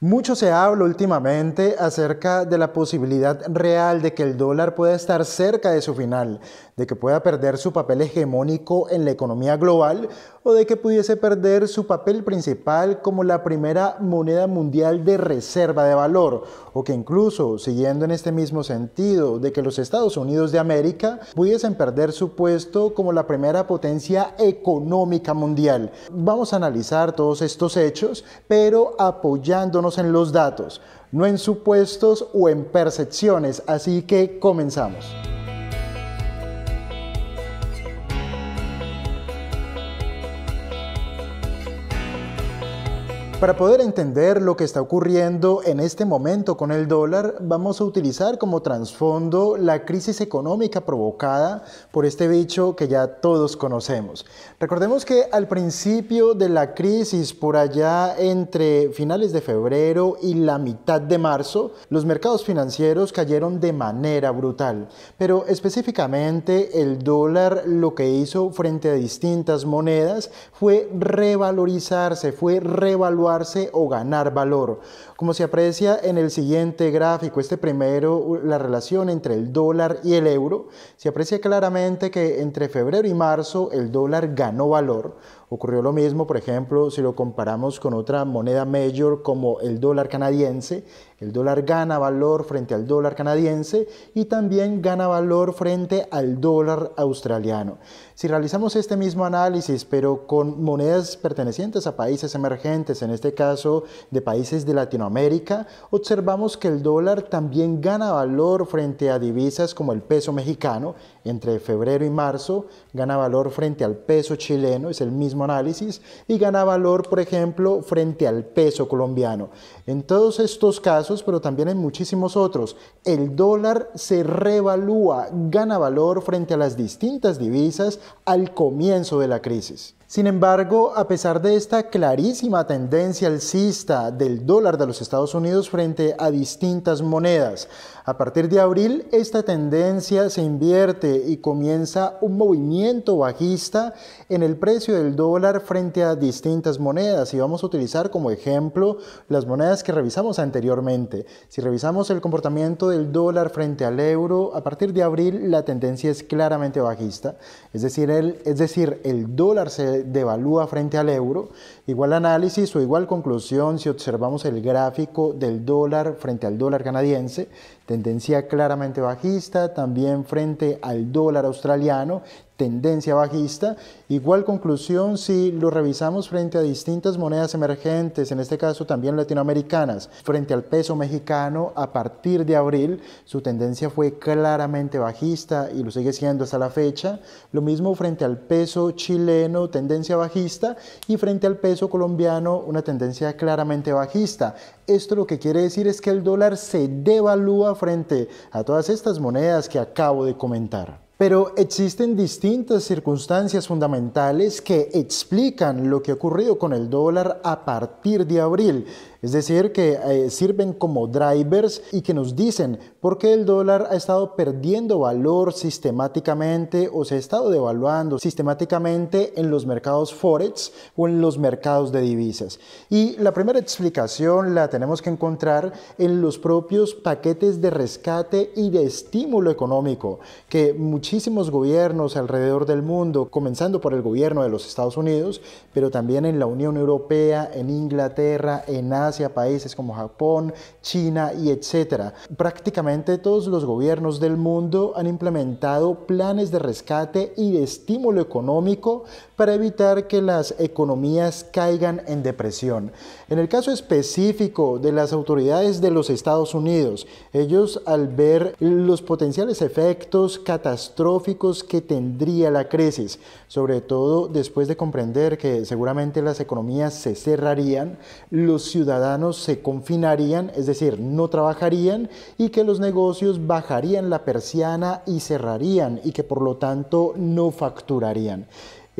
Mucho se habla últimamente acerca de la posibilidad real de que el dólar pueda estar cerca de su final, de que pueda perder su papel hegemónico en la economía global o de que pudiese perder su papel principal como la primera moneda mundial de reserva de valor, o que incluso, siguiendo en este mismo sentido, de que los Estados Unidos de América pudiesen perder su puesto como la primera potencia económica mundial. Vamos a analizar todos estos hechos, pero apoyándonos en los datos, no en supuestos o en percepciones. Así que comenzamos. Para poder entender lo que está ocurriendo en este momento con el dólar, vamos a utilizar como trasfondo la crisis económica provocada por este bicho que ya todos conocemos. Recordemos que al principio de la crisis, por allá entre finales de febrero y la mitad de marzo, los mercados financieros cayeron de manera brutal. Pero específicamente el dólar lo que hizo frente a distintas monedas fue revalorizarse, fue o ganar valor. Como se aprecia en el siguiente gráfico, este primero, la relación entre el dólar y el euro, se aprecia claramente que entre febrero y marzo el dólar ganó valor. Ocurrió lo mismo, por ejemplo, si lo comparamos con otra moneda mayor como el dólar canadiense. El dólar gana valor frente al dólar canadiense y también gana valor frente al dólar australiano. Si realizamos este mismo análisis, pero con monedas pertenecientes a países emergentes, en este caso de países de Latinoamérica, observamos que el dólar también gana valor frente a divisas como el peso mexicano. Entre febrero y marzo gana valor frente al peso chileno, es el mismo análisis, y gana valor, por ejemplo, frente al peso colombiano. En todos estos casos, pero también en muchísimos otros, el dólar se revalúa, gana valor frente a las distintas divisas al comienzo de la crisis. Sin embargo, a pesar de esta clarísima tendencia alcista del dólar de los Estados Unidos frente a distintas monedas, a partir de abril esta tendencia se invierte y comienza un movimiento bajista en el precio del dólar frente a distintas monedas y vamos a utilizar como ejemplo las monedas que revisamos anteriormente. Si revisamos el comportamiento del dólar frente al euro, a partir de abril la tendencia es claramente bajista, es decir, el, es decir, el dólar se devalúa frente al euro. Igual análisis o igual conclusión si observamos el gráfico del dólar frente al dólar canadiense, tendencia claramente bajista, también frente al dólar australiano, tendencia bajista. Igual conclusión si lo revisamos frente a distintas monedas emergentes, en este caso también latinoamericanas, frente al peso mexicano, a partir de abril su tendencia fue claramente bajista y lo sigue siendo hasta la fecha. Lo mismo frente al peso chileno, tendencia bajista, y frente al peso colombiano, una tendencia claramente bajista. Esto lo que quiere decir es que el dólar se devalúa frente a todas estas monedas que acabo de comentar. Pero existen distintas circunstancias fundamentales que explican lo que ha ocurrido con el dólar a partir de abril es decir, que eh, sirven como drivers y que nos dicen por qué el dólar ha estado perdiendo valor sistemáticamente o se ha estado devaluando sistemáticamente en los mercados forex o en los mercados de divisas. Y la primera explicación la tenemos que encontrar en los propios paquetes de rescate y de estímulo económico que muchísimos gobiernos alrededor del mundo, comenzando por el gobierno de los Estados Unidos, pero también en la Unión Europea, en Inglaterra, en Asia, hacia países como Japón, China y etcétera. Prácticamente todos los gobiernos del mundo han implementado planes de rescate y de estímulo económico para evitar que las economías caigan en depresión. En el caso específico de las autoridades de los Estados Unidos, ellos al ver los potenciales efectos catastróficos que tendría la crisis, sobre todo después de comprender que seguramente las economías se cerrarían, los ciudadanos se confinarían, es decir, no trabajarían y que los negocios bajarían la persiana y cerrarían y que por lo tanto no facturarían.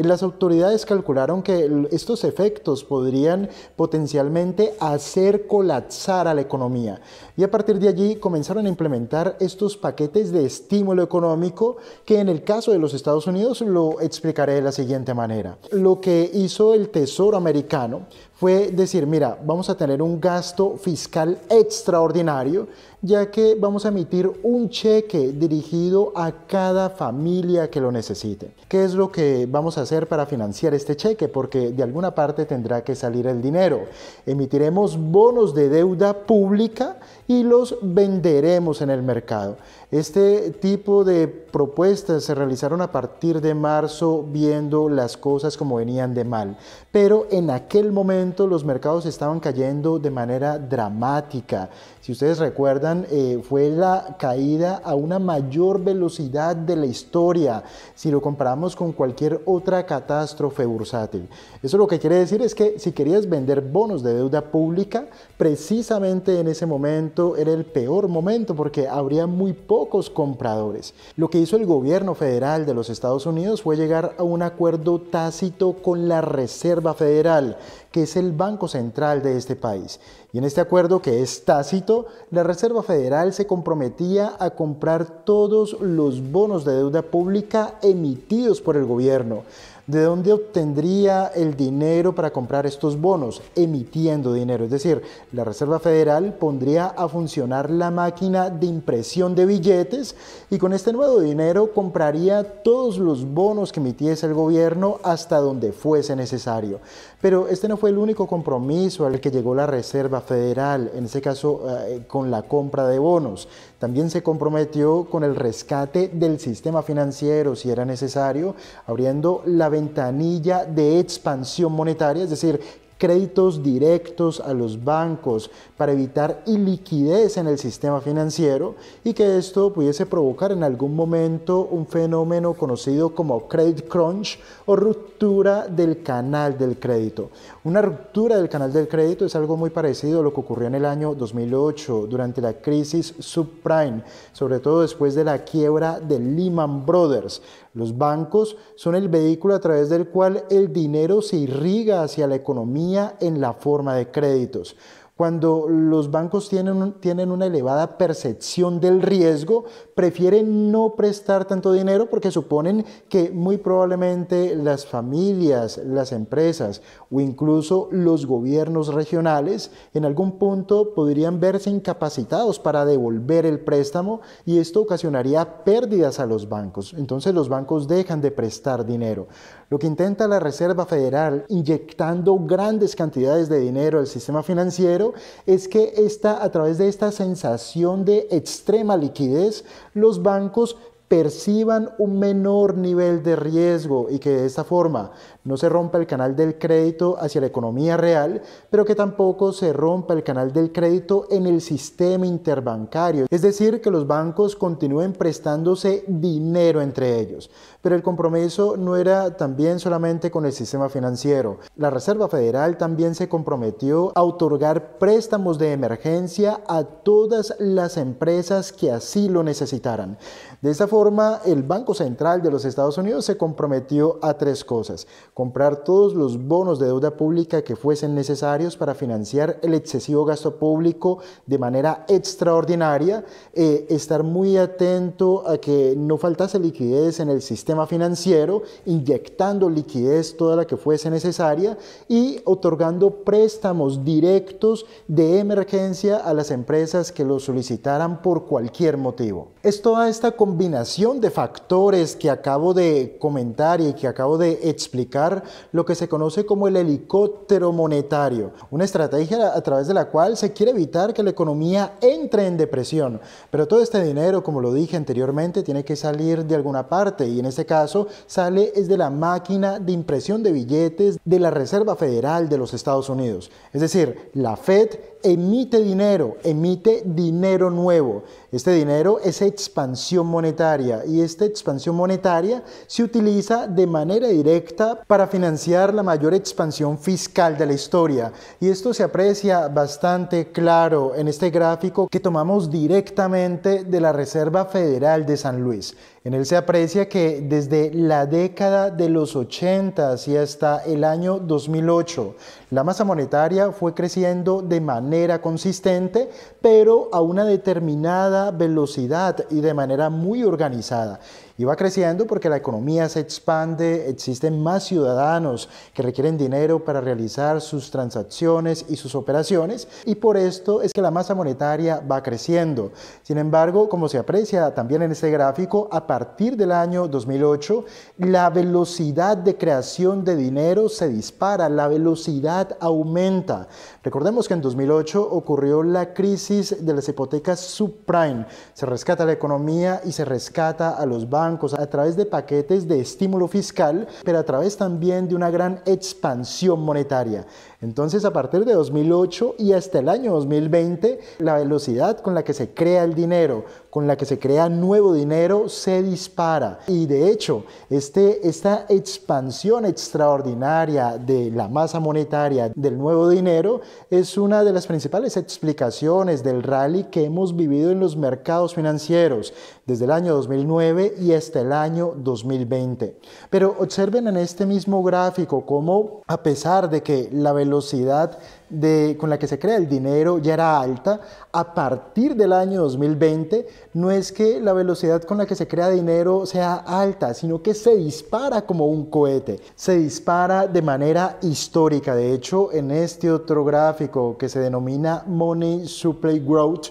Las autoridades calcularon que estos efectos podrían potencialmente hacer colapsar a la economía y a partir de allí comenzaron a implementar estos paquetes de estímulo económico que en el caso de los Estados Unidos lo explicaré de la siguiente manera. Lo que hizo el Tesoro americano fue decir, mira, vamos a tener un gasto fiscal extraordinario, ya que vamos a emitir un cheque dirigido a cada familia que lo necesite. ¿Qué es lo que vamos a hacer para financiar este cheque? Porque de alguna parte tendrá que salir el dinero. Emitiremos bonos de deuda pública y los venderemos en el mercado. Este tipo de propuestas se realizaron a partir de marzo viendo las cosas como venían de mal, pero en aquel momento los mercados estaban cayendo de manera dramática. Si ustedes recuerdan, eh, fue la caída a una mayor velocidad de la historia si lo comparamos con cualquier otra catástrofe bursátil. Eso lo que quiere decir es que si querías vender bonos de deuda pública, precisamente en ese momento era el peor momento porque habría muy pocos compradores. Lo que hizo el gobierno federal de los Estados Unidos fue llegar a un acuerdo tácito con la Reserva Federal, que es el banco central de este país. Y en este acuerdo, que es tácito, la Reserva Federal se comprometía a comprar todos los bonos de deuda pública emitidos por el gobierno. ¿De dónde obtendría el dinero para comprar estos bonos? Emitiendo dinero. Es decir, la Reserva Federal pondría a funcionar la máquina de impresión de billetes y con este nuevo dinero compraría todos los bonos que emitiese el gobierno hasta donde fuese necesario. Pero este no fue el único compromiso al que llegó la Reserva Federal, en este caso eh, con la compra de bonos. También se comprometió con el rescate del sistema financiero si era necesario, abriendo la ventanilla de expansión monetaria, es decir, créditos directos a los bancos para evitar iliquidez en el sistema financiero y que esto pudiese provocar en algún momento un fenómeno conocido como credit crunch o ruptura del canal del crédito. Una ruptura del canal del crédito es algo muy parecido a lo que ocurrió en el año 2008 durante la crisis subprime, sobre todo después de la quiebra de Lehman Brothers. Los bancos son el vehículo a través del cual el dinero se irriga hacia la economía en la forma de créditos. Cuando los bancos tienen, tienen una elevada percepción del riesgo, prefieren no prestar tanto dinero porque suponen que muy probablemente las familias, las empresas o incluso los gobiernos regionales en algún punto podrían verse incapacitados para devolver el préstamo y esto ocasionaría pérdidas a los bancos. Entonces los bancos dejan de prestar dinero. Lo que intenta la Reserva Federal, inyectando grandes cantidades de dinero al sistema financiero, es que esta, a través de esta sensación de extrema liquidez, los bancos perciban un menor nivel de riesgo y que de esta forma no se rompa el canal del crédito hacia la economía real, pero que tampoco se rompa el canal del crédito en el sistema interbancario. Es decir, que los bancos continúen prestándose dinero entre ellos. Pero el compromiso no era también solamente con el sistema financiero. La Reserva Federal también se comprometió a otorgar préstamos de emergencia a todas las empresas que así lo necesitaran. De esta forma, el Banco Central de los Estados Unidos se comprometió a tres cosas. Comprar todos los bonos de deuda pública que fuesen necesarios para financiar el excesivo gasto público de manera extraordinaria, eh, estar muy atento a que no faltase liquidez en el sistema financiero, inyectando liquidez toda la que fuese necesaria y otorgando préstamos directos de emergencia a las empresas que lo solicitaran por cualquier motivo. Es toda esta combinación de factores que acabo de comentar y que acabo de explicar lo que se conoce como el helicóptero monetario, una estrategia a través de la cual se quiere evitar que la economía entre en depresión. Pero todo este dinero, como lo dije anteriormente, tiene que salir de alguna parte y en este caso sale es de la máquina de impresión de billetes de la Reserva Federal de los Estados Unidos. Es decir, la Fed emite dinero, emite dinero nuevo. Este dinero es expansión monetaria y esta expansión monetaria se utiliza de manera directa para financiar la mayor expansión fiscal de la historia. Y esto se aprecia bastante claro en este gráfico que tomamos directamente de la Reserva Federal de San Luis. En él se aprecia que desde la década de los 80 y hasta el año 2008, la masa monetaria fue creciendo de manera consistente, pero a una determinada velocidad y de manera muy organizada. Y va creciendo porque la economía se expande, existen más ciudadanos que requieren dinero para realizar sus transacciones y sus operaciones y por esto es que la masa monetaria va creciendo. Sin embargo, como se aprecia también en este gráfico, a partir del año 2008, la velocidad de creación de dinero se dispara, la velocidad aumenta. Recordemos que en 2008 ocurrió la crisis de las hipotecas subprime. Se rescata la economía y se rescata a los bancos a través de paquetes de estímulo fiscal, pero a través también de una gran expansión monetaria. Entonces, a partir de 2008 y hasta el año 2020, la velocidad con la que se crea el dinero, con la que se crea nuevo dinero, se dispara. Y de hecho, este, esta expansión extraordinaria de la masa monetaria del nuevo dinero es una de las principales explicaciones del rally que hemos vivido en los mercados financieros desde el año 2009 y hasta el año 2020. Pero observen en este mismo gráfico cómo, a pesar de que la velocidad velocidad de, con la que se crea el dinero ya era alta, a partir del año 2020 no es que la velocidad con la que se crea dinero sea alta, sino que se dispara como un cohete, se dispara de manera histórica. De hecho, en este otro gráfico que se denomina Money Supply Growth,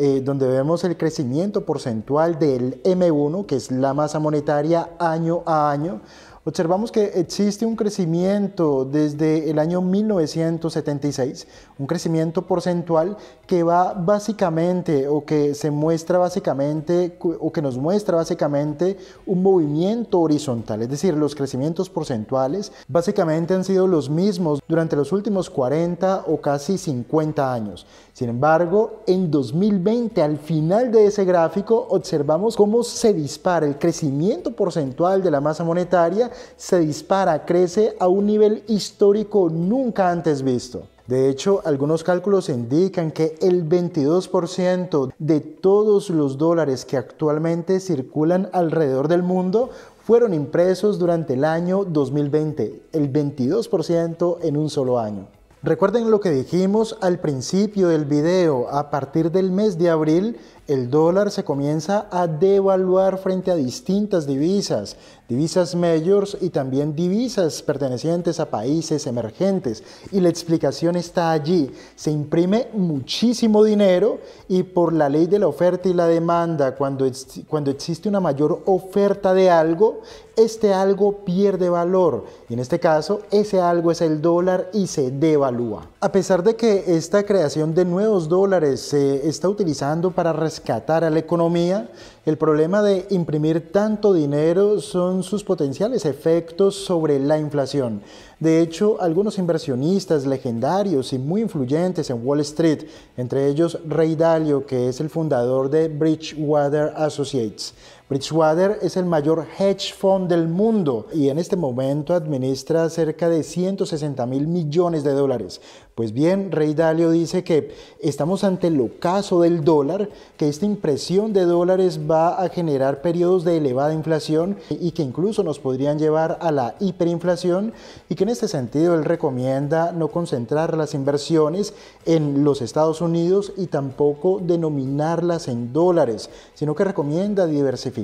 eh, donde vemos el crecimiento porcentual del M1, que es la masa monetaria año a año, observamos que existe un crecimiento desde el año 1976, un crecimiento porcentual que va básicamente o que se muestra básicamente o que nos muestra básicamente un movimiento horizontal, es decir, los crecimientos porcentuales básicamente han sido los mismos durante los últimos 40 o casi 50 años. Sin embargo, en 2020, al final de ese gráfico, observamos cómo se dispara el crecimiento porcentual de la masa monetaria, se dispara, crece a un nivel histórico nunca antes visto. De hecho, algunos cálculos indican que el 22% de todos los dólares que actualmente circulan alrededor del mundo fueron impresos durante el año 2020, el 22% en un solo año. Recuerden lo que dijimos al principio del video, a partir del mes de abril el dólar se comienza a devaluar frente a distintas divisas, divisas mayores y también divisas pertenecientes a países emergentes. Y la explicación está allí. Se imprime muchísimo dinero y por la ley de la oferta y la demanda, cuando, cuando existe una mayor oferta de algo, este algo pierde valor. Y en este caso, ese algo es el dólar y se devalúa. A pesar de que esta creación de nuevos dólares se está utilizando para rescatar a la economía, el problema de imprimir tanto dinero son sus potenciales efectos sobre la inflación. De hecho, algunos inversionistas legendarios y muy influyentes en Wall Street, entre ellos Ray Dalio, que es el fundador de Bridgewater Associates, Bridgewater es el mayor hedge fund del mundo y en este momento administra cerca de 160 mil millones de dólares. Pues bien, Rey Dalio dice que estamos ante el ocaso del dólar, que esta impresión de dólares va a generar periodos de elevada inflación y que incluso nos podrían llevar a la hiperinflación y que en este sentido él recomienda no concentrar las inversiones en los Estados Unidos y tampoco denominarlas en dólares, sino que recomienda diversificar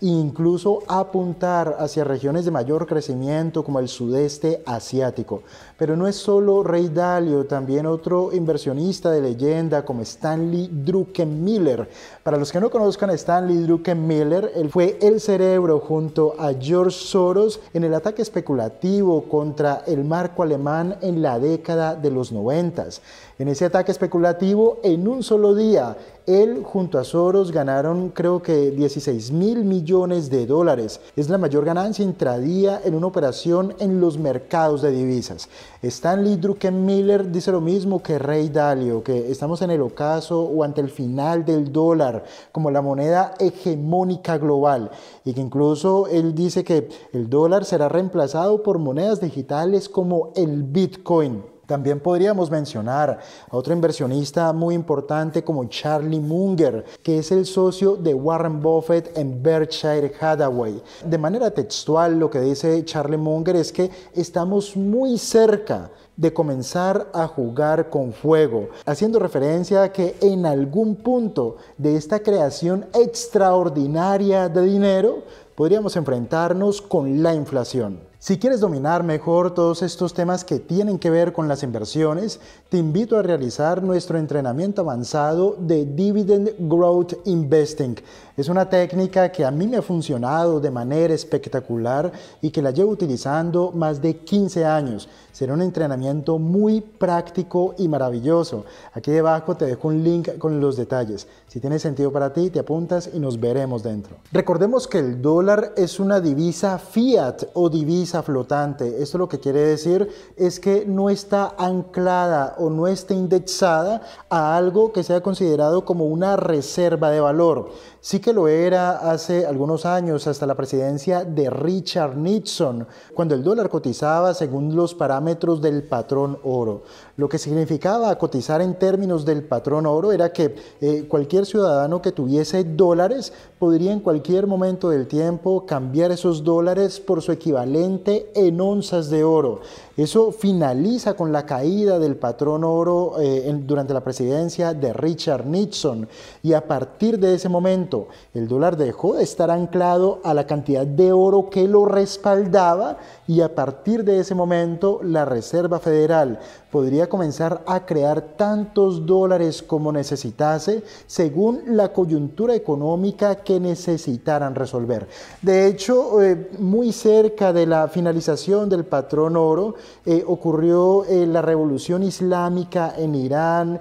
e incluso apuntar hacia regiones de mayor crecimiento como el sudeste asiático. Pero no es solo Rey Dalio, también otro inversionista de leyenda como Stanley Druckenmiller. Para los que no conozcan a Stanley Druckenmiller, él fue el cerebro junto a George Soros en el ataque especulativo contra el marco alemán en la década de los noventas. En ese ataque especulativo, en un solo día, él junto a Soros ganaron creo que 16 mil millones de dólares. Es la mayor ganancia intradía en una operación en los mercados de divisas. Stanley Druckenmiller dice lo mismo que Ray Dalio, que estamos en el ocaso o ante el final del dólar como la moneda hegemónica global y que incluso él dice que el dólar será reemplazado por monedas digitales como el Bitcoin. También podríamos mencionar a otro inversionista muy importante como Charlie Munger, que es el socio de Warren Buffett en Berkshire Hathaway. De manera textual, lo que dice Charlie Munger es que estamos muy cerca de comenzar a jugar con fuego, haciendo referencia a que en algún punto de esta creación extraordinaria de dinero podríamos enfrentarnos con la inflación. Si quieres dominar mejor todos estos temas que tienen que ver con las inversiones, te invito a realizar nuestro entrenamiento avanzado de Dividend Growth Investing. Es una técnica que a mí me ha funcionado de manera espectacular y que la llevo utilizando más de 15 años. Será un entrenamiento muy práctico y maravilloso. Aquí debajo te dejo un link con los detalles. Si tiene sentido para ti, te apuntas y nos veremos dentro. Recordemos que el dólar es una divisa fiat o divisa flotante. Esto lo que quiere decir es que no está anclada o no está indexada a algo que sea considerado como una reserva de valor. Sí que lo era hace algunos años, hasta la presidencia de Richard Nixon, cuando el dólar cotizaba según los parámetros del patrón oro. Lo que significaba cotizar en términos del patrón oro era que eh, cualquier ciudadano que tuviese dólares podría en cualquier momento del tiempo cambiar esos dólares por su equivalente en onzas de oro. Eso finaliza con la caída del patrón oro eh, durante la presidencia de Richard Nixon y a partir de ese momento el dólar dejó de estar anclado a la cantidad de oro que lo respaldaba y a partir de ese momento la Reserva Federal podría comenzar a crear tantos dólares como necesitase según la coyuntura económica que necesitaran resolver. De hecho, eh, muy cerca de la finalización del patrón oro, eh, ocurrió eh, la revolución islámica en Irán,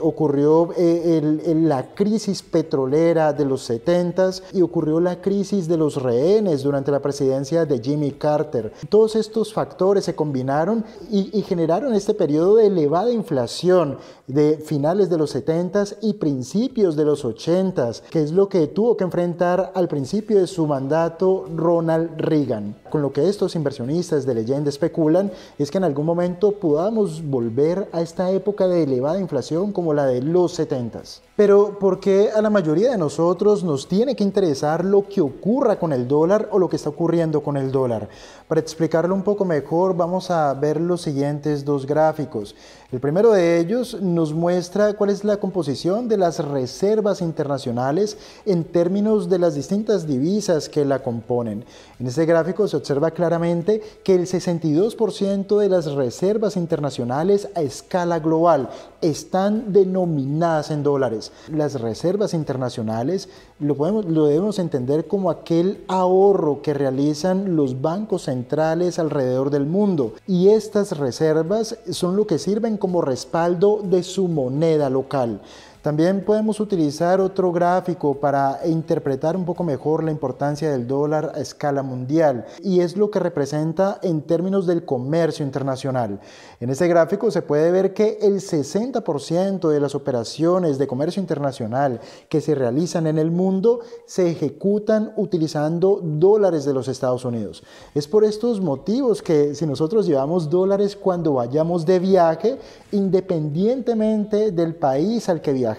ocurrió la crisis petrolera de los 70 y ocurrió la crisis de los rehenes durante la presidencia de Jimmy Carter. Todos estos factores se combinaron y, y generaron este periodo de elevada inflación de finales de los 70s y principios de los 80s, que es lo que tuvo que enfrentar al principio de su mandato Ronald Reagan. Con lo que estos inversionistas de leyenda especulan es que en algún momento podamos volver a esta época de elevada inflación como la de los 70s. Pero ¿por qué a la mayoría de nosotros nos tiene que interesar lo que ocurra con el dólar o lo que está ocurriendo con el dólar? Para explicarlo un poco mejor vamos a ver los siguientes dos gráficos el primero de ellos nos muestra cuál es la composición de las reservas internacionales en términos de las distintas divisas que la componen. En este gráfico se observa claramente que el 62% de las reservas internacionales a escala global están denominadas en dólares. Las reservas internacionales lo, podemos, lo debemos entender como aquel ahorro que realizan los bancos centrales alrededor del mundo y estas reservas son lo que sirven como respaldo de su moneda local. También podemos utilizar otro gráfico para interpretar un poco mejor la importancia del dólar a escala mundial y es lo que representa en términos del comercio internacional. En este gráfico se puede ver que el 60% de las operaciones de comercio internacional que se realizan en el mundo se ejecutan utilizando dólares de los Estados Unidos. Es por estos motivos que si nosotros llevamos dólares cuando vayamos de viaje, independientemente del país al que viajamos,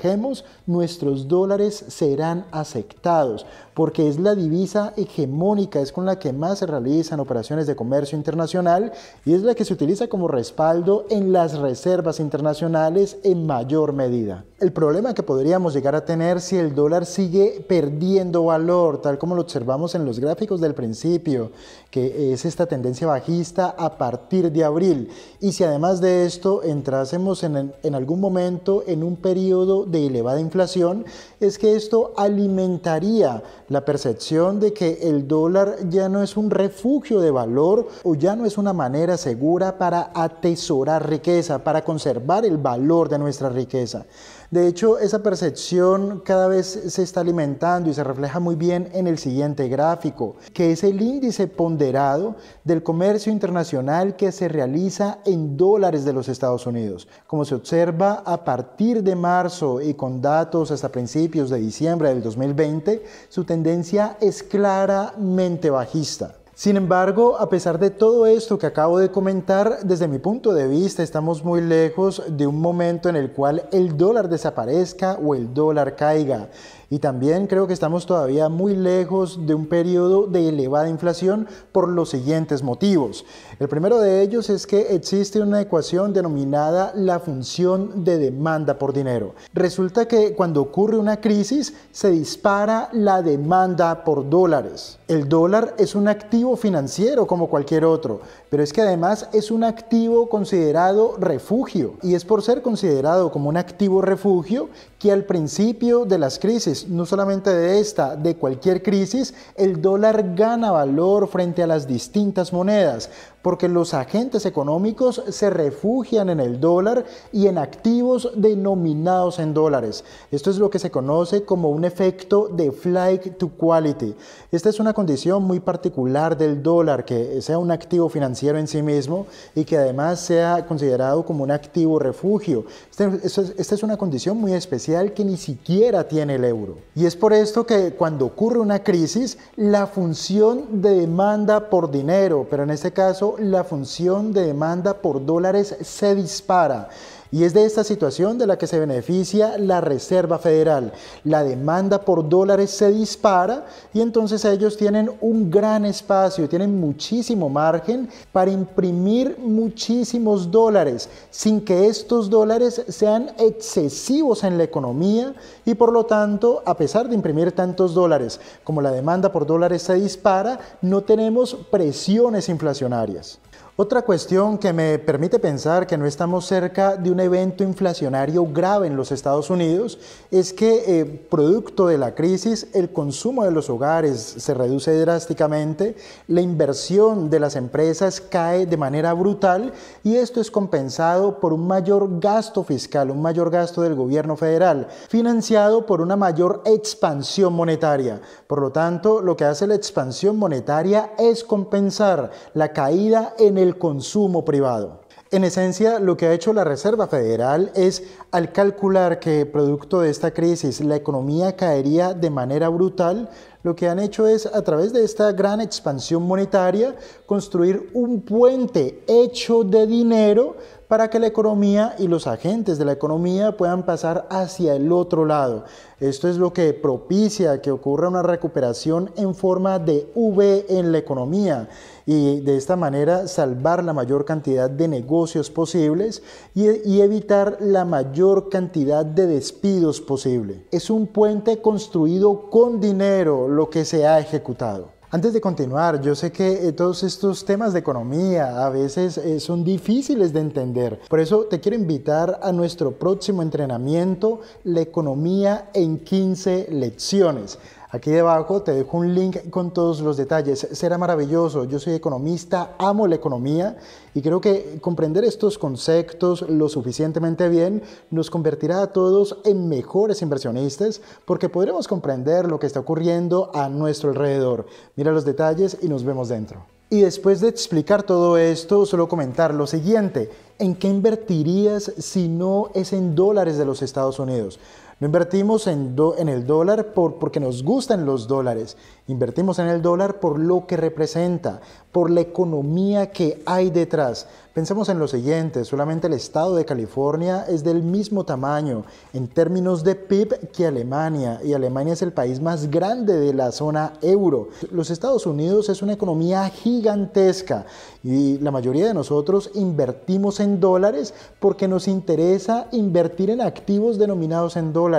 nuestros dólares serán aceptados, porque es la divisa hegemónica, es con la que más se realizan operaciones de comercio internacional y es la que se utiliza como respaldo en las reservas internacionales en mayor medida. El problema que podríamos llegar a tener si el dólar sigue perdiendo valor, tal como lo observamos en los gráficos del principio, que es esta tendencia bajista a partir de abril, y si además de esto entrásemos en, algún momento en un periodo de elevada inflación es que esto alimentaría la percepción de que el dólar ya no es un refugio de valor o ya no es una manera segura para atesorar riqueza, para conservar el valor de nuestra riqueza. De hecho, esa percepción cada vez se está alimentando y se refleja muy bien en el siguiente gráfico, que es el índice ponderado del comercio internacional que se realiza en dólares de los Estados Unidos. Como se observa a partir de marzo y con datos hasta principios de diciembre del 2020, su tendencia es claramente bajista. Sin embargo, a pesar de todo esto que acabo de comentar, desde mi punto de vista estamos muy lejos de un momento en el cual el dólar desaparezca o el dólar caiga. Y también creo que estamos todavía muy lejos de un periodo de elevada inflación por los siguientes motivos. El primero de ellos es que existe una ecuación denominada la función de demanda por dinero. Resulta que cuando ocurre una crisis se dispara la demanda por dólares. El dólar es un activo financiero como cualquier otro, pero es que además es un activo considerado refugio y es por ser considerado como un activo refugio que al principio de las crisis, no solamente de esta, de cualquier crisis, el dólar gana valor frente a las distintas monedas, porque los agentes económicos se refugian en el dólar y en activos denominados en dólares. Esto es lo que se conoce como un efecto de flight to quality. Esta es una condición muy particular del dólar, que sea un activo financiero en sí mismo y que además sea considerado como un activo refugio. Esta, esta es una condición muy especial que ni siquiera tiene el euro. Y es por esto que cuando ocurre una crisis, la función de demanda por dinero, pero en este caso la función de demanda por dólares se dispara. Y es de esta situación de la que se beneficia la Reserva Federal. La demanda por dólares se dispara y entonces ellos tienen un gran espacio, tienen muchísimo margen para imprimir muchísimos dólares sin que estos dólares sean excesivos en la economía y por lo tanto, a pesar de imprimir tantos dólares como la demanda por dólares se dispara, no tenemos presiones inflacionarias. Otra cuestión que me permite pensar que no estamos cerca de un evento inflacionario grave en los Estados Unidos es que, eh, producto de la crisis, el consumo de los hogares se reduce drásticamente, la inversión de las empresas cae de manera brutal y esto es compensado por un mayor gasto fiscal, un mayor gasto del gobierno federal, financiado por una mayor expansión monetaria. Por lo tanto, lo que hace la expansión monetaria es compensar la caída en el consumo privado. En esencia, lo que ha hecho la Reserva Federal es, al calcular que producto de esta crisis la economía caería de manera brutal, lo que han hecho es, a través de esta gran expansión monetaria, construir un puente hecho de dinero para que la economía y los agentes de la economía puedan pasar hacia el otro lado. Esto es lo que propicia que ocurra una recuperación en forma de V en la economía y de esta manera salvar la mayor cantidad de negocios posibles y, y evitar la mayor cantidad de despidos posible. Es un puente construido con dinero lo que se ha ejecutado. Antes de continuar, yo sé que eh, todos estos temas de economía a veces eh, son difíciles de entender. Por eso te quiero invitar a nuestro próximo entrenamiento, la economía en 15 lecciones. Aquí debajo te dejo un link con todos los detalles. Será maravilloso. Yo soy economista, amo la economía y creo que comprender estos conceptos lo suficientemente bien nos convertirá a todos en mejores inversionistas porque podremos comprender lo que está ocurriendo a nuestro alrededor. Mira los detalles y nos vemos dentro. Y después de explicar todo esto, solo comentar lo siguiente. ¿En qué invertirías si no es en dólares de los Estados Unidos? No invertimos en, el dólar por, porque nos gustan los dólares, invertimos en el dólar por lo que representa, por la economía que hay detrás. Pensemos en lo siguiente, solamente el estado de California es del mismo tamaño en términos de PIB que Alemania y Alemania es el país más grande de la zona euro. Los Estados Unidos es una economía gigantesca y la mayoría de nosotros invertimos en dólares porque nos interesa invertir en activos denominados en dólares.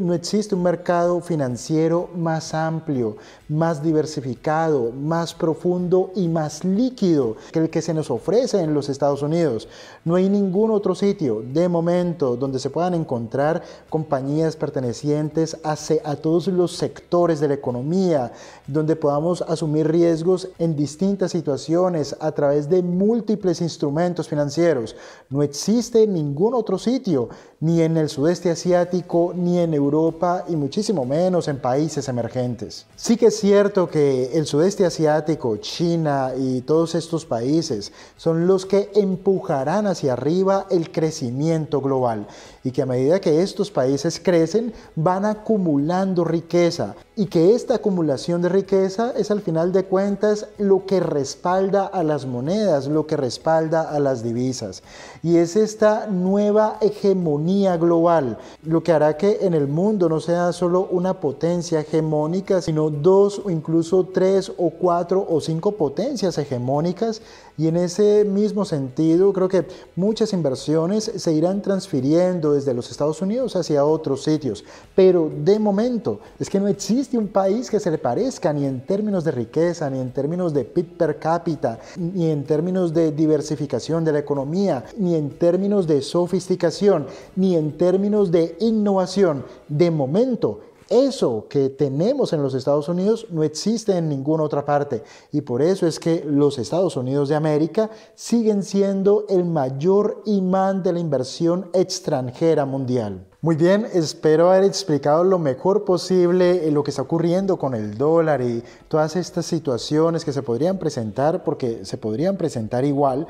No existe un mercado financiero más amplio, más diversificado, más profundo y más líquido que el que se nos ofrece en los Estados Unidos. No hay ningún otro sitio de momento donde se puedan encontrar compañías pertenecientes a, a todos los sectores de la economía, donde podamos asumir riesgos en distintas situaciones a través de múltiples instrumentos financieros. No existe ningún otro sitio, ni en el sudeste asiático, ni en Europa, y muchísimo menos en países emergentes. Sí que cierto que el sudeste asiático, China y todos estos países son los que empujarán hacia arriba el crecimiento global y que a medida que estos países crecen van acumulando riqueza y que esta acumulación de riqueza es al final de cuentas lo que respalda a las monedas, lo que respalda a las divisas. Y es esta nueva hegemonía global lo que hará que en el mundo no sea solo una potencia hegemónica, sino dos o incluso tres o cuatro o cinco potencias hegemónicas. Y en ese mismo sentido, creo que muchas inversiones se irán transfiriendo desde los Estados Unidos hacia otros sitios. Pero de momento, es que no existe un país que se le parezca ni en términos de riqueza, ni en términos de PIB per cápita, ni en términos de diversificación de la economía, ni en términos de sofisticación, ni en términos de innovación. De momento, eso que tenemos en los Estados Unidos no existe en ninguna otra parte y por eso es que los Estados Unidos de América siguen siendo el mayor imán de la inversión extranjera mundial. Muy bien, espero haber explicado lo mejor posible lo que está ocurriendo con el dólar y todas estas situaciones que se podrían presentar, porque se podrían presentar igual,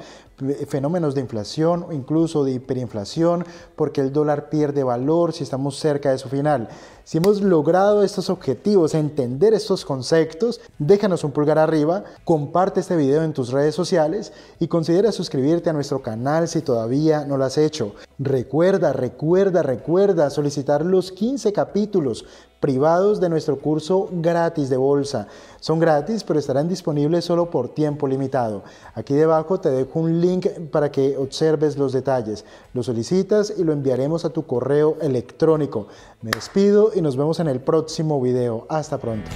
fenómenos de inflación o incluso de hiperinflación, porque el dólar pierde valor si estamos cerca de su final. Si hemos logrado estos objetivos, entender estos conceptos, déjanos un pulgar arriba, comparte este video en tus redes sociales y considera suscribirte a nuestro canal si todavía no lo has hecho. Recuerda, recuerda, recuerda solicitar los 15 capítulos privados de nuestro curso gratis de bolsa. Son gratis, pero estarán disponibles solo por tiempo limitado. Aquí debajo te dejo un link para que observes los detalles. Lo solicitas y lo enviaremos a tu correo electrónico. Me despido y nos vemos en el próximo video. Hasta pronto.